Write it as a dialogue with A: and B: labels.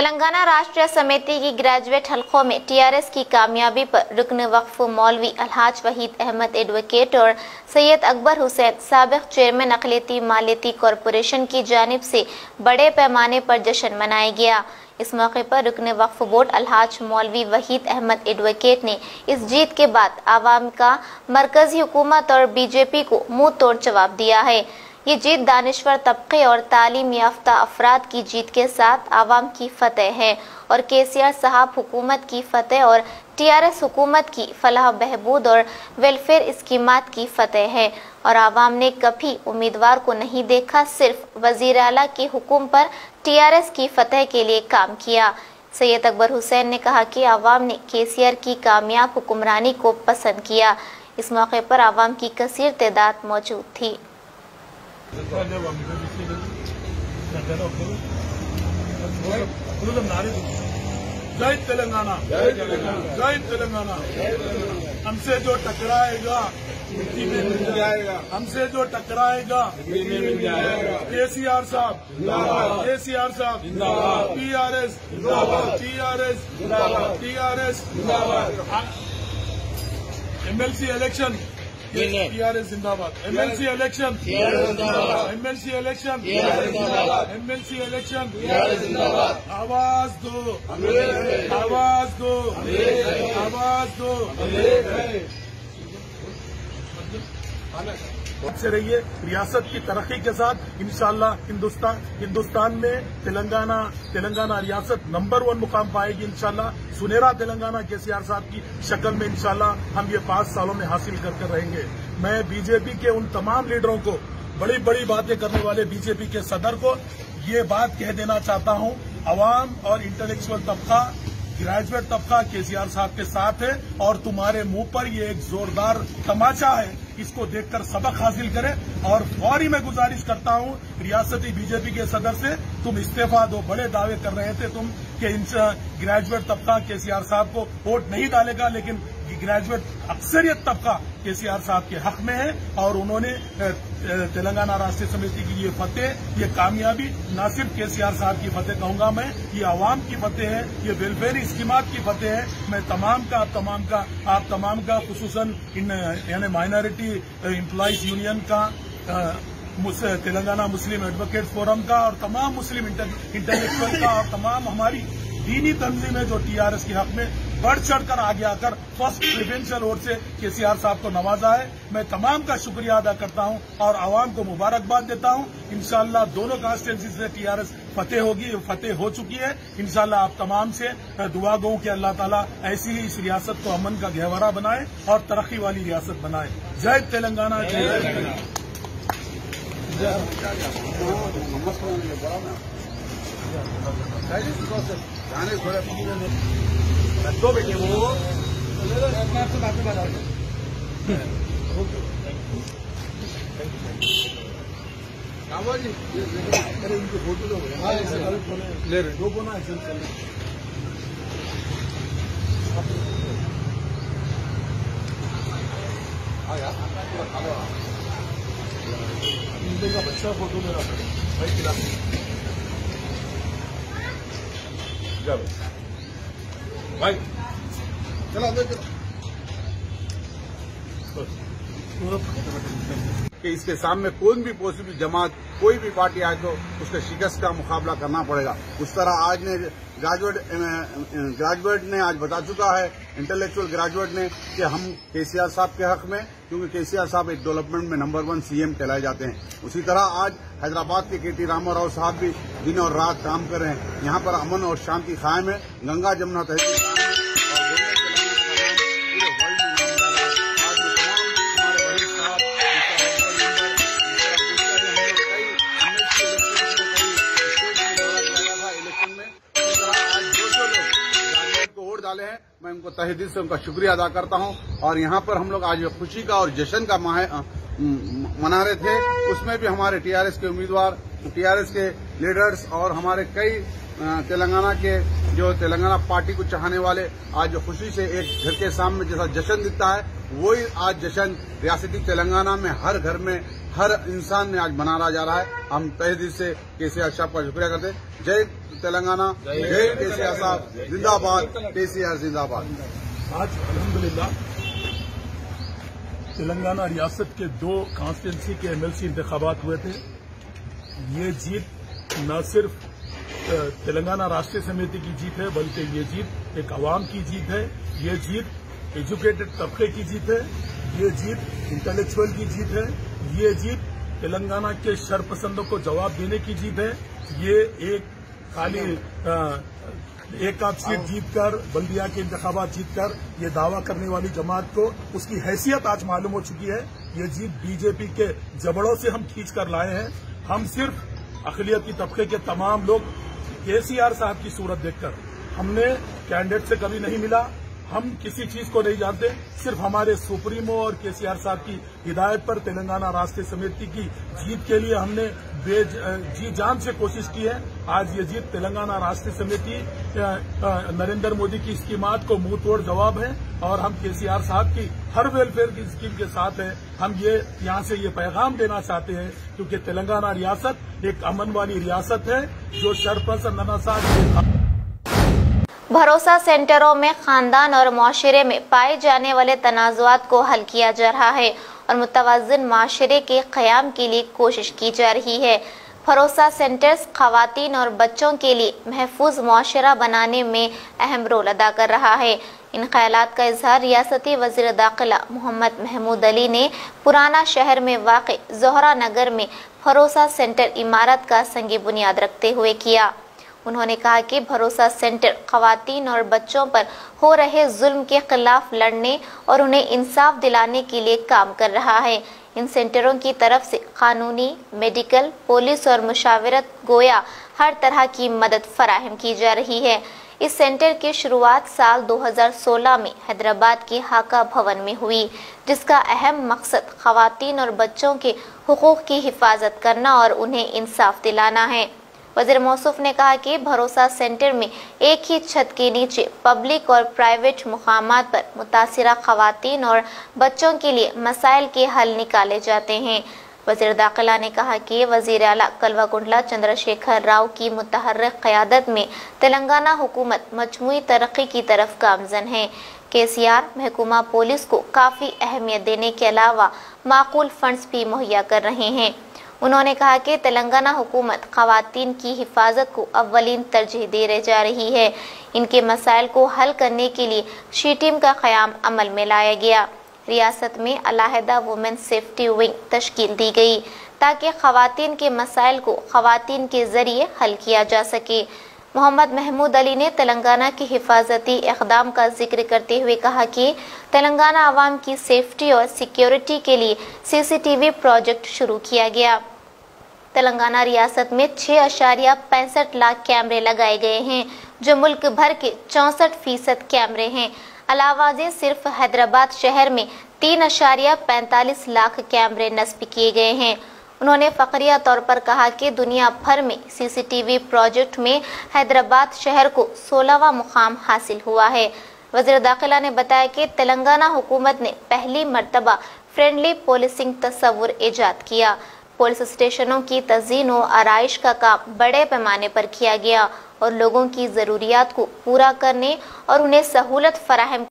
A: तेलंगाना राष्ट्रीय समिति की ग्रेजुएट हलकों में टीआरएस की कामयाबी पर रुकन वक्फ मौलवी अलहाज वहीद अहमद एडवोकेट और सैयद अकबर हुसैन, सबक चेयरमैन अकलीती मालियती कॉरपोरेशन की जानब से बड़े पैमाने पर जश्न मनाया गया। इस मौके पर रुकन वक्फ बोर्ड अलहाज मौलवी वहीद अहमद एडवोकेट ने इस जीत के बाद आवाम का मरकजी हुकूमत और बीजेपी को मुँह तोड़ जवाब दिया है। ये जीत दानश्वर तबके और तालीम याफ्ता अफराद की जीत के साथ आवाम की फतेह है और के सी आर साहब हुकूमत की फतेह और टी आर एस हुकूमत की फलाह बहबूद और वेलफेयर स्कीमात की फतेह है। और आवाम ने कभी उम्मीदवार को नहीं देखा, सिर्फ़ वज़ीर अला के हुक्म पर टी आर एस की फतेह के लिए काम किया। सैयद अकबर हुसैन ने कहा कि आवाम ने के सी आर की कामयाब हुक्मरानी को पसंद किया। इस मौके पर आवाम की कसर तदाद मौजूद थी।
B: जय तेलंगाना जय तेलंगाना हमसे जो टकराएगा मिट्टी में मिल जाएगा हमसे जो टकराएगा मिट्टी में मिल जाएगा के सी आर साहब के सी आर साहब T R S T R S T R S MLC election TRS जिंदाबाद MLC election MLC election MLC election आवाज़ दो आवाज़ दो आवाज़ दो से रहिए। रियासत की तरक्की के साथ इंशाल्लाह हिंदुस्तान हिंदुस्तान में तेलंगाना तेलंगाना रियासत नंबर वन मुकाम पाएगी इंशाल्लाह। सुनहरा तेलंगाना केसीआर साहब की शक्ल में इंशाल्लाह हम ये पाँच सालों में हासिल करके रहेंगे। मैं बीजेपी के उन तमाम लीडरों को बड़ी बड़ी बातें करने वाले बीजेपी के सदर को ये बात कह देना चाहता हूँ। अवाम और इंटेलेक्चुअल तबका ग्रेजुएट तबका केसीआर साहब के साथ है और तुम्हारे मुँह पर ये एक जोरदार तमाचा है। इसको देखकर सबक हासिल करें और फौरी मैं गुजारिश करता हूँ, रियासती बीजेपी के सदर से तुम इस्तीफा दो। बड़े दावे कर रहे थे तुम कि ग्रेजुएट तबका केसीआर साहब को वोट नहीं डालेगा, लेकिन ग्रेजुएट अक्सरियत तबका केसीआर साहब के हक में है और उन्होंने तेलंगाना राष्ट्रीय समिति की ये फतेह, ये कामयाबी, न सिर्फ़ केसीआर साहब की फतेह कहूँगा मैं, ये आवाम की फतेह है, ये वेलफेयर स्कीमात की फतेह है। मैं तमाम का आप तमाम का, आप तमाम का, खसूसन इन यानी माइनॉरिटी एम्प्लॉइज यूनियन का तेलंगाना मुस्लिम एडवोकेट फोरम का और तमाम मुस्लिम इंटेलेक्चुअल का और तमाम हमारी दीनी तंजीमें जो टीआरएस के हक में बढ़ चढ़कर आगे आकर फ़र्स्ट प्रिफरेंशियल वोट से केसीआर साहब को नवाजा है। मैं तमाम का शुक्रिया अदा करता हूँ और आवाम को मुबारकबाद देता हूँ। इंशाल्लाह दोनों कॉन्स्टिट्यूंसी से टीआरएस फतेह होगी फतेह हो चुकी है। इंशाल्लाह आप तमाम से दुआ गो कि अल्लाह ताला ऐसी ही इस रियासत को अमन का गहवरा बनाए और तरक्की वाली रियासत बनाए। जय तेलंगाना जय तेलंगाना
C: दो बेटे वो जी अरे इनके फ़ोटो लो ले रहे दो बोना ऐसे चल आया बच्चा फ़ोटो मेरा भाई खिला चलो भाई। चलो चलो कि इसके सामने कोई भी पॉसिबल जमात कोई भी पार्टी आए तो उसके शिकस्त का मुकाबला करना पड़ेगा। उस तरह आज ने ग्रेजुएट ग्रेजुएट ने आज बता चुका है इंटेलेक्चुअल ग्रेजुएट ने कि हम केसीआर साहब के हक में क्योंकि केसीआर साहब एक डेवलपमेंट में नंबर वन सीएम कहलाए जाते हैं। उसी तरह आज हैदराबाद के के टी रामाराव साहब भी दिन और रात काम कर रहे हैं। यहाँ पर अमन और शांति कायम है। गंगा जमुना तहसील उनको तहे दिल से उनका शुक्रिया अदा करता हूँ। और यहाँ पर हम लोग आज खुशी का और जश्न का मना रहे थे। उसमें भी हमारे टीआरएस के उम्मीदवार, टीआरएस के लीडर्स और हमारे कई तेलंगाना के जो तेलंगाना पार्टी को चाहने वाले आज खुशी से एक घर के सामने जैसा जश्न दिखता है, वही आज जश्न रियासती तेलंगाना में हर घर में हर इंसान ने आज मनाया जा रहा है। हम तहे दिल से केसीआर साहब का शुक्रिया करते जय तेलंगाना, जय केसीआर साहब, जिंदाबाद, केसीआर जिंदाबाद।
B: आज अल्हम्दुलिल्लाह, तेलंगाना रियासत के दो कॉन्स्टिट्यूंसी के एमएलसी इंतबात हुए थे। ये जीत न सिर्फ़ तेलंगाना राष्ट्रीय समिति की जीत है, बल्कि ये जीत एक अवाम की जीत है। ये जीत एजुकेटेड तबके की जीत है, ये जीत इंटेलेक्चुअल की जीत है, ये जीत तेलंगाना के शरपसंदों को जवाब देने की जीत है, ये एक खाली एक आध सीट जीतकर, बल्दिया के इंतबात जीतकर, ये दावा करने वाली जमात को, उसकी हैसियत आज मालूम हो चुकी है, ये जीत बीजेपी के जबड़ों से हम खींच कर लाए हैं। हम सिर्फ़ अखिलियती तबके के तमाम लोग, केसीआर साहब की सूरत देखकर, हमने कैंडिडेट से कभी नहीं मिला हम किसी चीज़ को नहीं जानते, सिर्फ़ हमारे सुप्रीमो और केसीआर साहब की हिदायत पर तेलंगाना राष्ट्रीय समिति की जीत के लिए हमने जी जान से कोशिश की है। आज ये जीत तेलंगाना राष्ट्रीय समिति नरेंद्र मोदी की स्कीमात को मुँह तोड़ जवाब है और हम केसीआर साहब की हर वेलफेयर की स्कीम के साथ है। हम ये, यहाँ से ये पैगाम देना चाहते हैं, क्योंकि तेलंगाना रियासत एक अमन वाली रियासत है, जो शरपसंद ननासाज
A: भरोसा सेंटरों में खानदान और माशरे में पाए जाने वाले तनाजुआत को हल किया जा रहा है और मुतवाजन माशरे के क्याम के लिए कोशिश की जा रही है। भरोसा सेंटर्स खातन और बच्चों के लिए महफूज माशरा बनाने में अहम रोल अदा कर रहा है। इन ख्याल का इजहार रियासती वज़ीर दाखिला मोहम्मद महमूद अली ने पुराना शहर में वाक़ जोहरा नगर में भरोसा सेंटर इमारत का संग बुनियाद रखते हुए किया। उन्होंने कहा कि भरोसा सेंटर खातन और बच्चों पर हो रहे जुल्म के खिलाफ लड़ने और उन्हें इंसाफ दिलाने के लिए काम कर रहा है। इन सेंटरों की तरफ़ से कानूनी, मेडिकल, पुलिस और मुशावरत गोया हर तरह की मदद फराहम की जा रही है। इस सेंटर की शुरुआत साल 2016 में हैदराबाद के हाका भवन में हुई, जिसका अहम मकसद खातन और बच्चों के हकूक़ की हिफाजत करना और उन्हें इंसाफ दिलाना है। वज़ीर मौसूफ ने कहा कि भरोसा सेंटर में एक ही छत के नीचे पब्लिक और प्राइवेट मुकाम पर मुतासर खातन और बच्चों के लिए मसाइल के हल निकाले जाते हैं। वज़ीर दाखिला ने कहा कि वज़ीर अला कलवा कुंडला चंद्रशेखर राव की मुतहरक क़्यादत में तेलंगाना हुकूमत मजमू तरक्की की तरफ़ गामजन है। के सी आर महकुमा पुलिस को काफ़ी अहमियत देने के अलावा माकूल फंड्स भी मुहैया कर रहे हैं। उन्होंने कहा कि तेलंगाना हुकूमत खातन की हिफाजत को अव्वलीन तरजीह दे रह जा रही है। इनके मसाइल को हल करने के लिए शी टीम का क़्याम अमल में लाया गया। रियासत में अलाहदा वुमेन सेफ्टी विंग तश्कील दी गई, ताकि खातन के मसाइल को खातन के ज़रिए हल किया जा सके। मोहम्मद महमूद अली ने तेलंगाना के हिफाजती इकदाम का ज़िक्र करते हुए कहा कि तेलंगाना आवाम की सेफ्टी और सिक्योरिटी के लिए सीसीटीवी प्रोजेक्ट शुरू किया गया। तेलंगाना रियासत में छः अशारिया पैंसठ लाख कैमरे लगाए गए हैं, जो मुल्क भर के चौंसठ फ़ीसद कैमरे हैं। अलावा से सिर्फ़ हैदराबाद शहर में तीन अशारिया पैंतालीस लाख कैमरे नस्ब किए गए हैं। उन्होंने फखरिया तौर पर कहा कि दुनिया भर में सीसीटीवी प्रोजेक्ट में हैदराबाद शहर को सोलहवा मुकाम हासिल हुआ है। वज़ीर दाखिला ने बताया कि तेलंगाना हुकूमत ने पहली मरतबा फ्रेंडली पुलिसिंग तस्वुर ईजाद किया। पुलिस स्टेशनों की तजीन आरइश का काम बड़े पैमाने पर किया गया और लोगों की ज़रूरियात को पूरा करने और उन्हें सहूलत फराहम